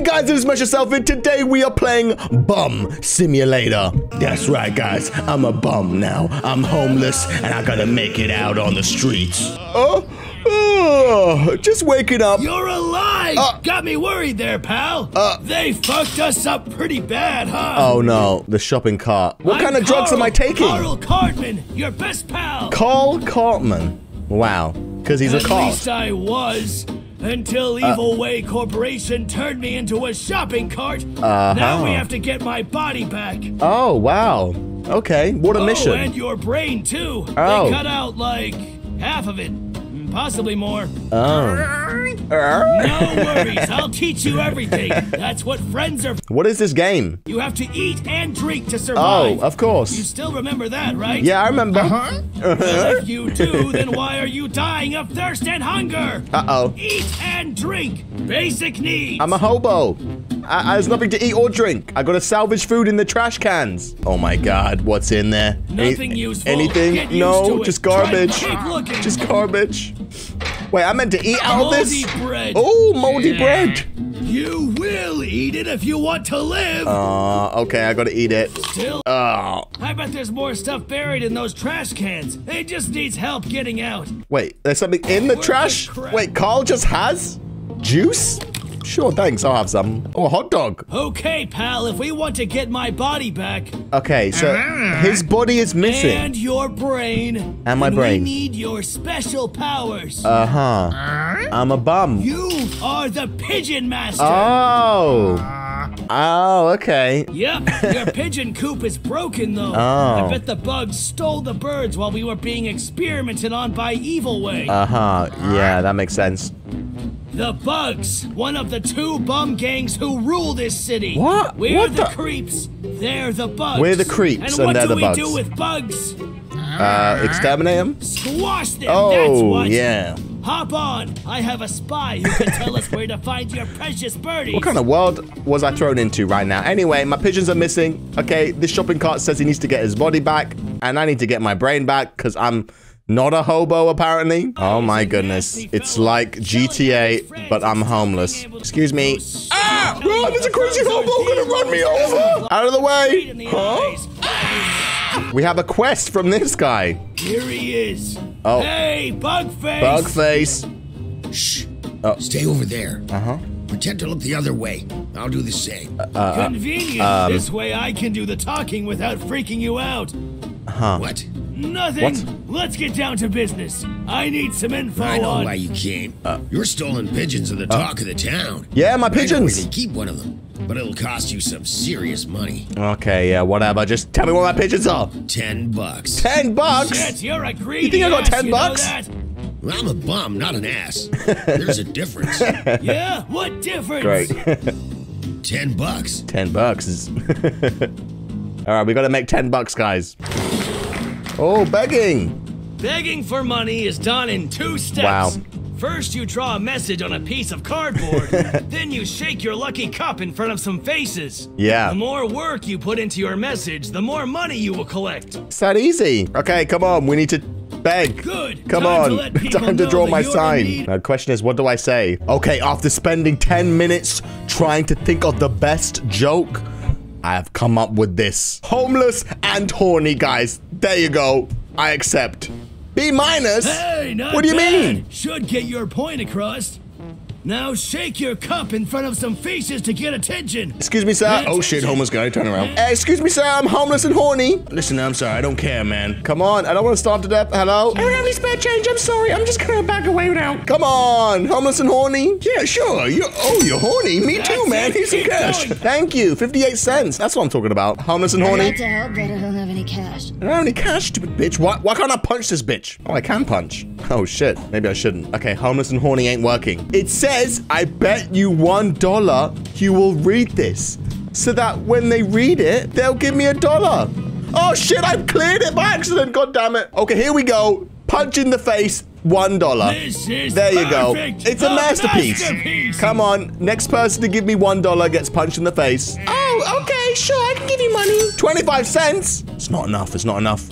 Hey guys, it is MessYourself, and today we are playing Bum Simulator. That's right, guys. I'm a bum now. I'm homeless, and I gotta make it out on the streets. Oh, oh just waking up. You're alive! Uh, Got me worried there, pal. Uh, they fucked us up pretty bad, huh? Oh no, the shopping cart. What I'm kind of drugs am I taking? Carl Cartman, your best pal. Carl Cartman. Wow, because he's At a cart. least I was. Until Uh, Evil Way Corporation turned me into a shopping cart. Uh-huh. Now we have to get my body back. Oh, wow. Okay, what a Oh, mission. and your brain too. Oh. They cut out like half of it, possibly more. Oh. No worries, I'll teach you everything. That's what friends are. What is this game? You have to eat and drink to oh, survive. Oh, of course. You still remember that, right? Yeah, I remember. Uh-huh. Uh-huh. Well, if you do, then why are you dying of thirst and hunger? Uh-oh. Eat and drink. Basic needs. I'm a hobo. I, I, there's nothing to eat or drink. I gotta salvage food in the trash cans. Oh my god, what's in there? Any- Nothing useful. Anything? Get no, just garbage. Just garbage. Wait, I meant to eat out of this? Bread. Oh, moldy Yeah. bread. You will eat it if you want to live. Uh, okay, I gotta eat it. Still, Oh, I bet there's more stuff buried in those trash cans. It just needs help getting out. wait, there's something in the Where's trash? the? Wait, Carl just has juice? Sure, thanks, I'll have some. Oh, a hot dog. Okay, pal, if we want to get my body back Okay, so his body is missing. and your brain, And my then brain. we need your special powers. Uh-huh. I'm a bum. you are the pigeon master. Oh. Oh, okay. Yep, your pigeon coop is broken though. Oh. I bet the bugs stole the birds while we were being experimented on by Evil Way. Uh-huh. Yeah, that makes sense. The bugs, one of the two bum gangs who rule this city. What? We're What the, the- creeps. They're the bugs. We're the creeps, And and what they're do the we bugs. do with bugs? Uh, exterminate them. Squash them. that's Oh, what. yeah. Hop on. I have a spy who can tell us where to find your precious birdies. What kind of world was I thrown into right now? Anyway, my pigeons are missing. Okay, this shopping cart says he needs to get his body back, and I need to get my brain back because I'm not a hobo apparently. Oh my goodness, it's like GTA, but I'm homeless. Excuse me. Ah! Oh, there's a crazy hobo gonna run me over! Out of the way! Huh? We have a quest from this guy. Here he is. Oh. Hey, Bugface. Bug face. Shh. Oh. Stay over there. Uh huh. Pretend to look the other way. I'll do the same. Convenient. um, this way I can do the talking without freaking you out. Huh. What? Nothing. What? Let's get down to business. I need some info I know on. why you came. Uh. Your stolen pigeons are the uh. talk of the town. Yeah, my I know where pigeons. they keep one of them, but it'll cost you some serious money. Okay, yeah, whatever. Just tell me what my pigeons are. Ten bucks. Ten bucks. Shit, you're a greedy think I got ass, 10 you know bucks? Well, I'm a bum, not an ass. There's a difference. Yeah? What difference? Great. Ten bucks. ten bucks is. All right, we got to make ten bucks, guys. Oh, begging. Begging for money is done in two steps. Wow. First, you draw a message on a piece of cardboard. then you shake your lucky cup in front of some faces. Yeah. The more work you put into your message, the more money you will collect. It's that easy. Okay, come on. We need to beg. Good. Come Time on. to Time to draw my sign. Now, the question is, what do I say? Okay, after spending 10 minutes trying to think of the best joke, I have come up with this. Homeless and horny, guys. There you go. I accept. B minus? Hey, What do you bad. mean? Should get your point across. Now shake your cup in front of some faces to get attention. Excuse me, sir. Oh shit, homeless guy. Turn around. Hey, excuse me, sir. I'm homeless and horny. Listen, I'm sorry. I don't care, man. Come on. I don't want to starve to death. Hello? I don't have any spare change. I'm sorry. I'm just gonna back away now. Come on. Homeless and horny? Yeah, sure. You're, oh, you're horny. Me too, man. it. Here's some cash. going. Thank you. 58 cents. That's what I'm talking about. Homeless and I'd horny. like to help, but I don't have any cash. I don't have any cash, stupid bitch. Why, why can't I punch this bitch? Oh, I can punch. Oh, shit. Maybe I shouldn't. Okay, homeless and horny ain't working. It says, I bet you one dollar you will read this. So that when they read it, they'll give me a dollar. Oh, shit. I've cleared it by accident. God damn it. Okay, here we go. Punch in the face. One dollar. There you go. It's a A masterpiece. masterpiece. Come on. Next person to give me one dollar gets punched in the face. Oh, okay. Sure. I can give you money. 25 cents. It's not enough. It's not enough.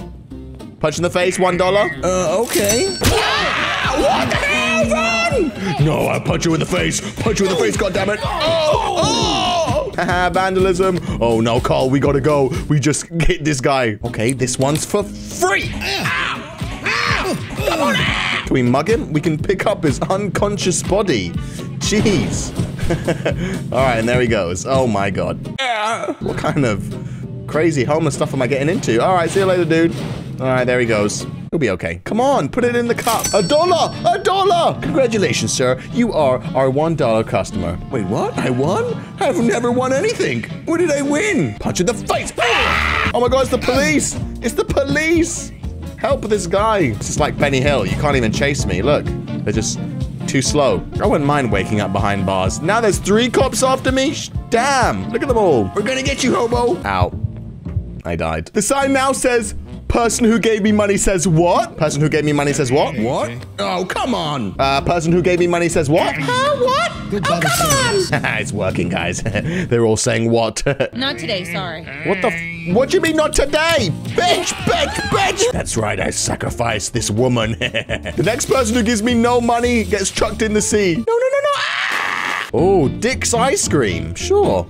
Punch in the face, one dollar. Uh, okay. Ah, what the hell? Run! No, I punch you in the face. Punch you in the face, goddammit. Oh, Haha, vandalism. Oh no, Carl, we gotta go. We just hit this guy. Okay, this one's for free. Can we mug him? We can pick up his unconscious body. Jeez. All right, and there he goes. Oh my god. What kind of crazy homeless stuff am I getting into? All right, see you later, dude. All right, there he goes. He'll be okay. Come on, put it in the cup. A dollar! A dollar! Congratulations, sir. You are our one dollar customer. Wait, what? I won? I've never won anything. What did I win? Punch in the face. Oh my god, it's the police! It's the police! Help this guy. This is like Benny Hill. You can't even chase me. Look, they're just too slow. I wouldn't mind waking up behind bars. Now there's three cops after me? Damn. Look at them all. We're gonna get you, hobo. Ow. I died. The sign now says, person who gave me money says what? Person who gave me money says what? What? Oh, come on. Uh, person who gave me money says what? Huh? What? Good oh, come on. it's working, guys. They're all saying what? Not today, sorry. What the f- What do you mean not today? Bitch, bitch, bitch. That's right, I sacrificed this woman. the next person who gives me no money gets chucked in the sea. No, no, no, no. Ah! Oh, Dick's ice cream. Sure.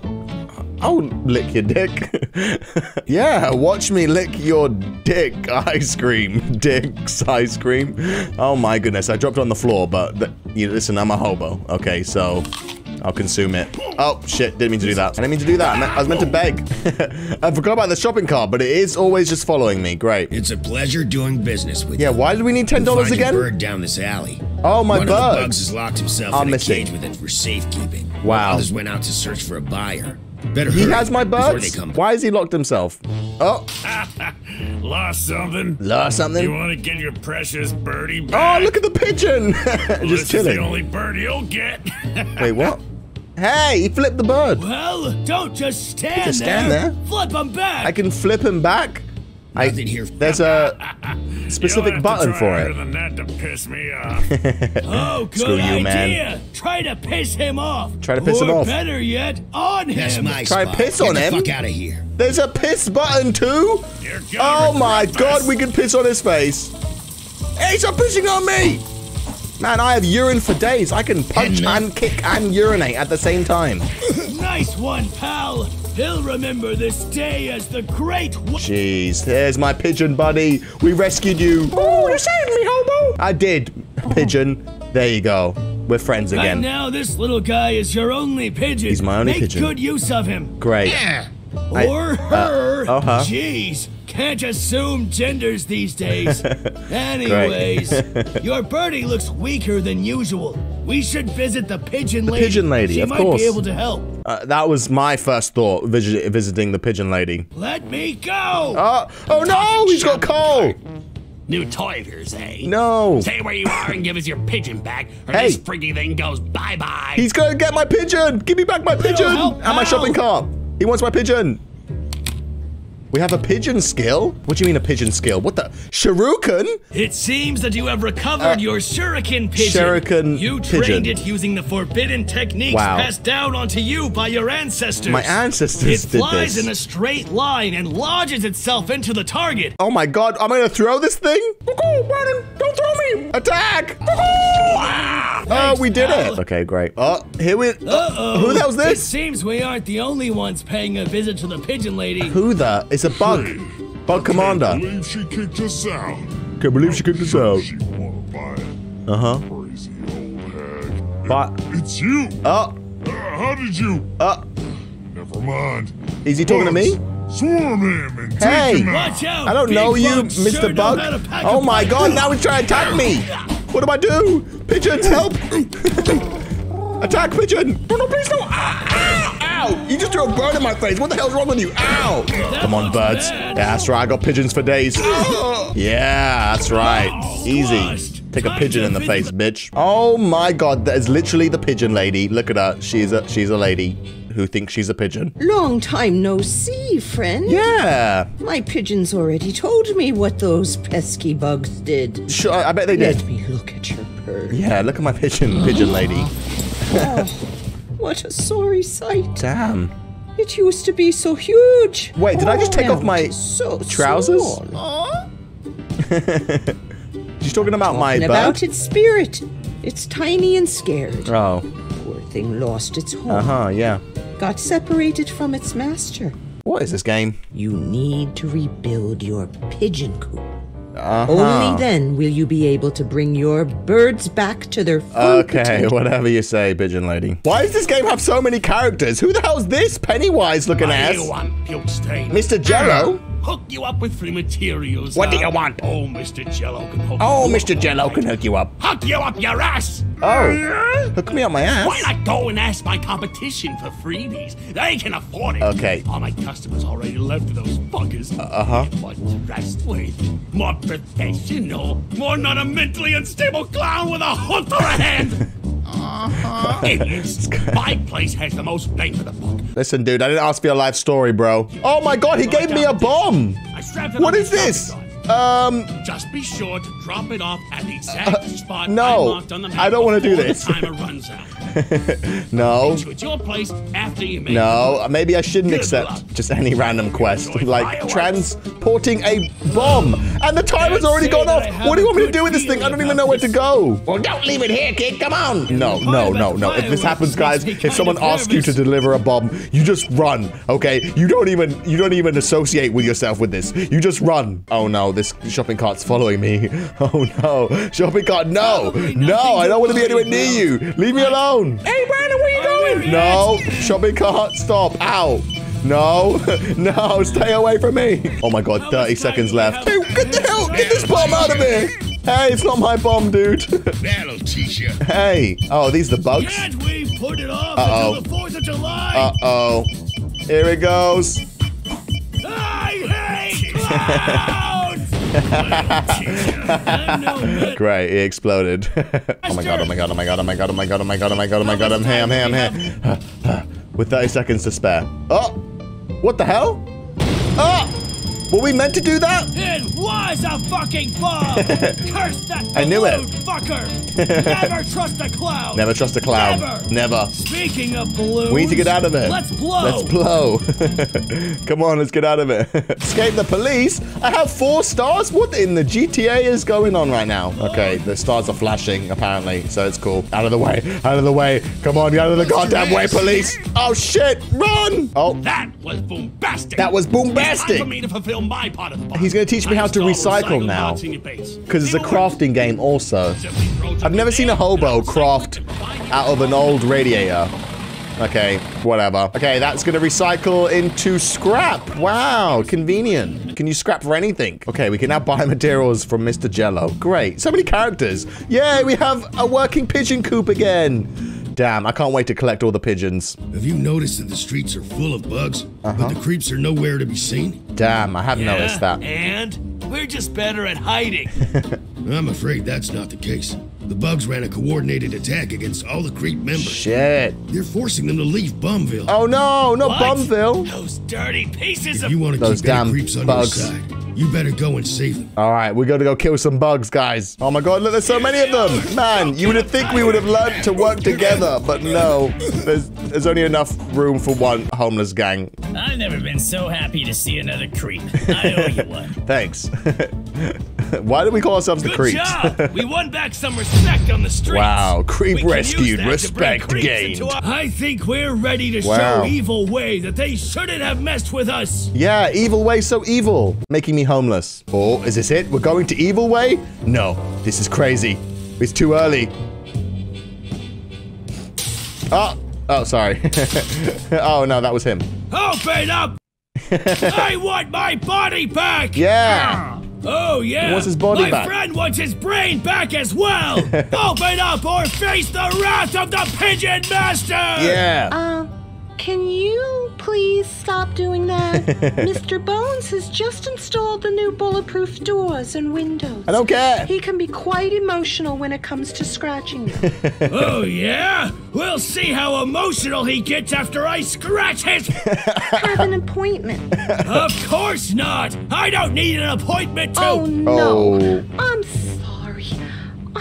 I'll lick your dick. yeah, watch me lick your dick ice cream. Dick's ice cream. Oh my goodness, I dropped it on the floor, but you listen, I'm a hobo. Okay, so I'll consume it. Oh, shit. Didn't mean to do that. I didn't mean to do that. I, meant, I was meant to beg. I forgot about the shopping cart, but it is always just following me. Great. It's a pleasure doing business with yeah, you. Yeah, why did we need $10 again? bird down this alley. Oh, my One bird. One of the bugs has locked himself I'm in a missing. cage with it for safekeeping. Wow. Others went out to search for a buyer. Better he hurry has my before birds? Why has he locked himself? Oh. Lost something? Lost something? You want to get your precious birdie oh, back? Oh, look at the pigeon! Well, Just this chilling. is the only bird you'll get. Wait, what? Hey, he flipped the bird. Well, don't just stand, Just stand there. Flip him back. I can flip him back. I, there's a specific button for it. Than that to piss me off. oh, good Screw you, idea. man. Try to piss him off. Try to piss or him off. better yet, on That's him. my Try spot. piss Get on the him? fuck out of here. There's a piss button too. Oh my god, we can piss on his face. Hey, stop pissing on me! Man, I have urine for days. I can punch And, and kick and urinate at the same time. Nice one, pal. He'll remember this day as the great one. Jeez, there's my pigeon buddy. We rescued you. Oh, you saved me, hobo. I did, pigeon. There you go. We're friends Right again. now, this little guy is your only pigeon. He's my only Make pigeon. good use of him. Great. Yeah. I- Or uh, her. oh, huh? Jeez, can't assume genders these days. Anyways, your birdie looks weaker than usual. We should visit the pigeon lady. pigeon lady, she of might course. be able to help. Uh, that was my first thought, visit, visiting the pigeon lady. Let me go. Oh, oh no, he's got coal. New toy of yours, eh? No. Stay where you are and give us your pigeon back, or Hey. this freaky thing goes bye-bye. He's gonna get my pigeon! Give me back my pigeon! help, and my help. shopping cart! He wants my pigeon! We have a pigeon skill? What do you mean a pigeon skill? What the? Shuriken? It seems that you have recovered your shuriken pigeon. Uh, shuriken You pigeon. trained it using the forbidden techniques Wow. passed down onto you by your ancestors. My ancestors It did flies this. in a straight line and lodges itself into the target. Oh my god, I'm gonna throw this thing? Cuckoo, Brandon, don't throw me! Attack! Cuckoo! Ah! Oh, we did pal. it! Okay, great. Oh, here we. Uh-oh. Who the hell's this? It seems we aren't the only ones paying a visit to the pigeon lady. Who the? It's a bug. Bug commander. Can't believe she kicked us out. Can't believe she kicked us out. She wanna buy it. Uh huh. Crazy old hag. But. It's you. Oh, Uh, how did you? uh. Never mind. Is he talking to me? Swarm him and Hey! take him out. Watch out! I don't big know you, Mr. sure Bug. how to pack Oh my punch. god, now he's trying to attack me! What do I do? Pigeons, help! attack, pigeon! No, no, please no! Ow! Ow! You just threw a bird in my face! What the hell's wrong with you? Ow! Come on, birds. bad. Yeah, that's right, I got pigeons for days. yeah, that's right. Easy. Squashed. Take a pigeon in the face, bitch. Oh my god, that is literally the pigeon lady. Look at her. She's a she's a lady who thinks she's a pigeon. Long time no see, friend. Yeah. My pigeons already told me what those pesky bugs did. Sure, I bet they did. Let me look at your bird. Yeah, look at my pigeon, pigeon lady. Oh. What a sorry sight. Damn. It used to be so huge. Wait, did I just take off my it is so trousers? small. She's talking about my And bird. about its spirit. It's tiny and scared. Oh, Poor thing lost its home. uh huh, yeah. got separated from its master. What is this game? You need to rebuild your pigeon coop. Uh-huh. Only then will you be able to bring your birds back to their full Okay, potential. whatever you say, pigeon lady. Why does this game have so many characters? Who the hell's this Pennywise looking What ass? do you want, puke? Mr. Jello? Hook you up with free materials. What do you want? Oh, Mr. Jello can hook. Oh, Mr. up. Jello can hook you up. Hook you up your ass! Oh, hook me up my ass. Why not go and ask my competition for freebies? They can afford it. Okay. All my customers already left for those fuckers. Uh-huh. What's dressed with? More professional. More not a mentally unstable clown with a hook for a hand. Uh-huh. Idiots. My place has the most bang for the buck. Listen, dude, I didn't ask for your life story, bro. Oh my god, he gave me a bomb. What is strapped it What on is the this? Shopping cart. Um, Just be sure to drop it off at the exact spot Uh, no, I marked on the map I don't wanna do this. The timer runs out. no. Meet you at your place after you make No, maybe I shouldn't Good accept luck. just any random quest, Enjoy like fireworks. transporting a bomb. And the timer's already say gone off. What do you want me to do with this thing? I don't even know where to go. Well, don't leave it here, kid. Come on. No, no, no, no. If this happens, guys, if someone asks you to deliver a bomb, you just run, okay? You don't even you don't even associate with yourself with this. You just run. Oh no, this shopping cart's following me. Oh no. Shopping cart, no. No, I don't want to be anywhere near you. Leave me alone. Hey, Brandon, where are you going? No, shopping cart, stop. Ow. No, no, stay away from me. Oh my god, 30 seconds left. Hey, get the hell, get this bomb out of here. Hey, it's not my bomb, dude. That'll teach you. hey. Oh, these the bugs? Can't we put it off Uh-oh. until the 4th of July? Uh-oh. Here it goes. I hate Great, he exploded. oh my god, oh my god, oh my god, oh my god, oh my god, oh my god, oh my god, oh my god, I'm here, I'm here, I'm here. With 30 seconds to spare. Oh! What the hell? Oh! Were we meant to do that? It was a fucking bomb! Curse that I knew it. fucker! Never trust a clown! Never trust a clown. Never. Never. Speaking of balloons, We need to get out of it. Let's blow! Let's blow. Come on, let's get out of it. Escape the police? I have four stars? What in the GTA is going on right now? Okay, the stars are flashing, apparently, so it's cool. Out of the way. Out of the way. Come on, get out of the goddamn way, police. Oh, shit. Run. Oh, That was bombastic. That was boombastic. It's time for me to fulfill my part of the. He's gonna teach me how to recycle now. rods in your base. because it's a crafting game also. I've never seen a hobo craft out of an old radiator. Okay, whatever. Okay, that's gonna recycle into scrap. Wow, convenient. Can you scrap for anything? Okay, we can now buy materials from Mr. Jello. Great. So many characters. Yay, we have a working pigeon coop again. Damn, I can't wait to collect all the pigeons. Have you noticed that the streets are full of bugs, Uh-huh. but the creeps are nowhere to be seen? Damn, I have Yeah, noticed that. And we're just better at hiding. I'm afraid that's not the case. The bugs ran a coordinated attack against all the creep members. Shit. They're forcing them to leave Bumville. Oh no, not What? Bumville. Those dirty pieces if of you want to Those keep any damn creeps on bugs. your side, you better go and save them. All right, we got to go kill some bugs, guys. Oh my god, look, there's so many of them. Man, you would have think we would have learned to work together, but no. There's there's only enough room for one homeless gang. I've never been so happy to see another creep. I owe you one. Thanks. Why do we call ourselves the creeps? job! we won back some respect on the streets. Wow, creep We can use rescued, respect gained. I think we're ready to Wow. show Evil Way that they shouldn't have messed with us. yeah, evil way so evil, making me homeless. Oh, is this it? We're going to evil way? No, this is crazy. It's too early. Oh, oh, sorry. oh no, that was him. Open up! I want my body back! Yeah. Ah. Oh yeah! He wants his body my back. friend wants his brain back as well! Open up or face the wrath of the Pigeon Master! Yeah. Uh, can you please stop doing that? Mr. Bones has just installed the new bulletproof doors and windows. I don't care. He can be quite emotional when it comes to scratching them. Oh yeah? We'll see how emotional he gets after I scratch his... Have an appointment. of course not! I don't need an appointment to... Oh no. Oh. I'm sorry.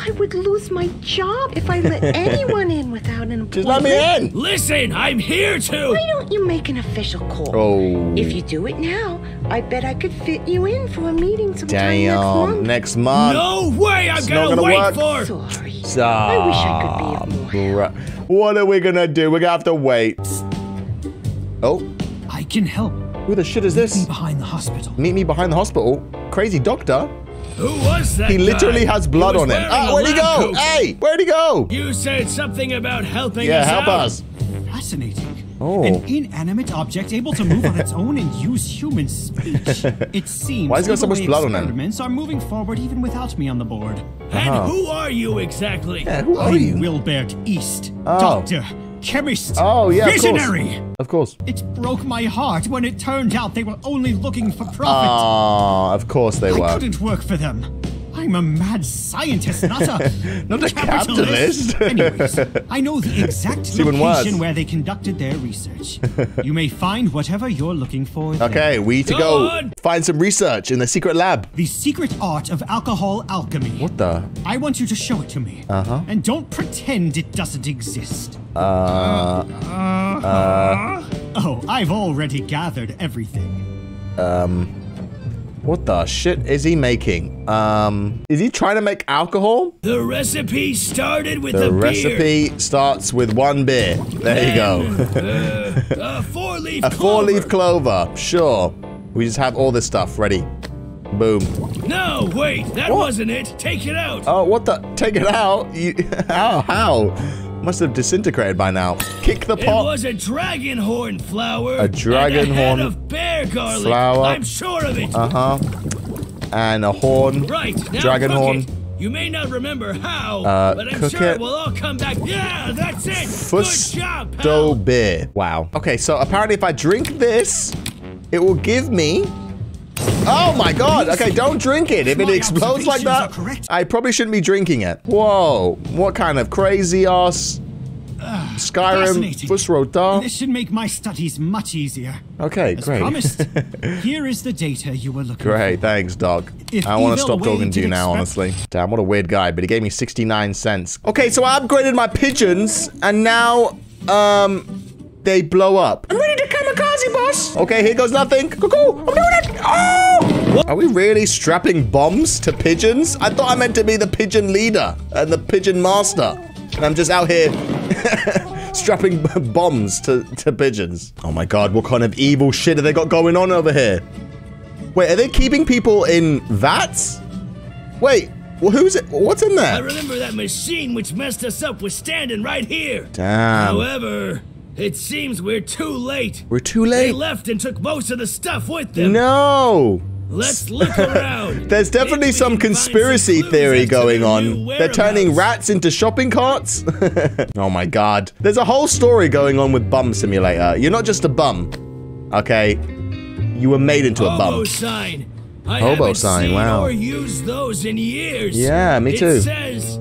I would lose my job if I let anyone in without an appointment. Just let me in. Listen, I'm here to... Why don't you make an official call? Oh. If you do it now, I bet I could fit you in for a meeting sometime next Damn. month. Next month. No way I'm gonna, gonna wait work. for... Sorry. Stop. I wish I could be of more help. What are we gonna do? We're gonna have to wait. Oh, I can help. who the shit is this? Meet me Behind the hospital. Meet me behind the hospital. Crazy doctor. Who was that He literally guy? has blood on was him. Ah, where'd he go? coat. Hey, where'd he go? You said something about helping Yeah, us help out. us. Fascinating. Oh. An inanimate object able to move on its own and use human speech. It seems Why is there got so much blood on him? experiments are moving forward even without me on the board. And Uh-huh. who are you exactly? Yeah, who are I'm you? Wilbert East, Oh. doctor, chemist, Oh, yeah, of course. visionary. Of course. It broke my heart when it turned out they were only looking for profit. Ah, of course they I were. couldn't work for them. I'm a mad scientist, not a Not a capitalist. Anyways, I know the exact location where they conducted their research. you may find whatever you're looking for. there. Okay, we to Go go find some research in the secret lab. The secret art of alcohol alchemy. What the? I want you to show it to me. Uh-huh. And don't pretend it doesn't exist. Uh, Oh, I've already gathered everything. What the shit is he making? Um, is he trying to make alcohol? The recipe started with The a beer. recipe starts with one beer. There you go. Uh, a four-leaf A four-leaf clover. Sure. We just have all this stuff ready. Boom. No, wait, that What? wasn't it. Take it out. Oh, what the? Take it out. You, how? How? Must have disintegrated by now. Kick the pot. it was a dragon horn flower. A dragon a horn of bear garlic. flower. I'm sure of it. Uh huh. And a horn. Right, Dragon horn. It. You may not remember how, Uh, but I'm cook sure it. it will all come back. Yeah, that's it. Fusto Good job, pal. beer. Wow. Okay, so apparently if I drink this, it will give me. Oh my god. Okay, don't drink it. If it explodes like that. I probably shouldn't be drinking it. Whoa. What kind of crazy ass Skyrim Fascinating. Fus Ro Dah? This should make my studies much easier. Okay, As great. promised, here is the data you were looking Great, thanks, dog. If I want to stop talking to you now, honestly. Damn, what a weird guy, but he gave me 69 cents. Okay, so I upgraded my pigeons, and now, um, they blow up. I'm ready to kamikaze, boss. Okay, here goes nothing. Cuckoo, I'm doing it. Oh! Are we really strapping bombs to pigeons? I thought I meant to be the pigeon leader and the pigeon master. And I'm just out here strapping bombs to, to pigeons. Oh my god, what kind of evil shit have they got going on over here? Wait, are they keeping people in vats? Wait, well, who's it? What's in there? I remember that machine which messed us up was standing right here. Damn. However, it seems we're too late. We're too late. They left and took most of the stuff with them. No. Let's look around. There's definitely some find some conspiracy theory going on. They're turning rats into shopping carts. oh my god. There's a whole story going on with Bum Simulator. You're not just a bum. Okay? You were made into a bum. Hobo sign. I Hobo sign, wow. used those in years. Yeah, me too. It says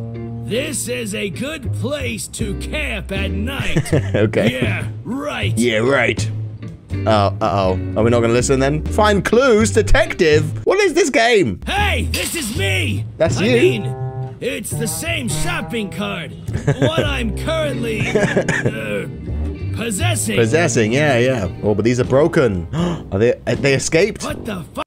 this is a good place to camp at night. Okay. Yeah, right. Yeah, right. Oh, uh-oh. Are we not gonna listen then? Find clues, detective? What is this game? Hey, this is me. That's I you. mean, it's the same shopping cart. what I'm currently uh, possessing. Possessing, yeah, yeah. Oh, but these are broken. Are they? Are they escaped? What the fuck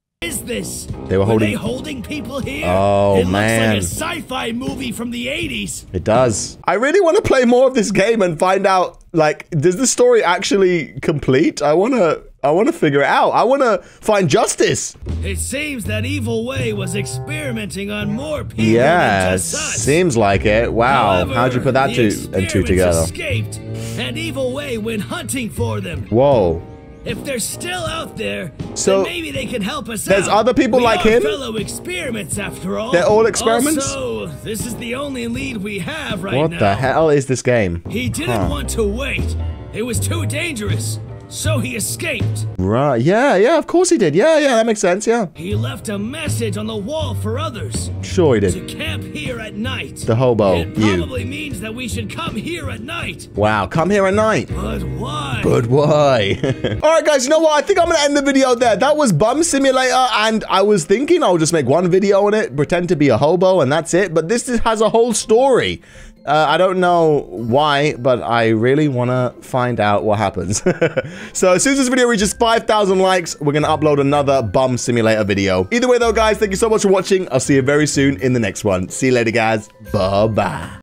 this? They were holding- they holding people here? Oh, it man. looks like a sci-fi movie from the 80s. It does. I really want to play more of this game and find out, like, does the story actually complete? I want to, I want to figure it out. I want to find justice. It seems that Evil Way was experimenting on more people Yeah, than just us. seems like it. Wow. However, How'd you put that two and two together? escaped, and Evil Way went hunting for them. Whoa. If they're still out there, So, then maybe they can help us there's out. other people We like him? fellow experiments, after all. They're all experiments? Also, this is the only lead we have right What now. the hell is this game? He didn't Huh. want to wait. It was too dangerous, so he escaped. Right. Yeah, yeah, of course he did. Yeah, yeah, that makes sense. Yeah. He left a message on the wall for others Sure he did. to camp here at night. The hobo, It you. probably means that we should come here at night. Wow, come here at night. But why? But why? All right, guys, you know what? I think I'm going to end the video there. That was Bum Simulator, and I was thinking I'll just make one video on it, pretend to be a hobo, and that's it. But this is- has a whole story. Uh, I don't know why, but I really want to find out what happens. so as soon as this video reaches 5,000 likes, we're going to upload another Bum Simulator video. Either way, though, guys, thank you so much for watching. I'll see you very soon in the next one. See you later, guys. Bye-bye.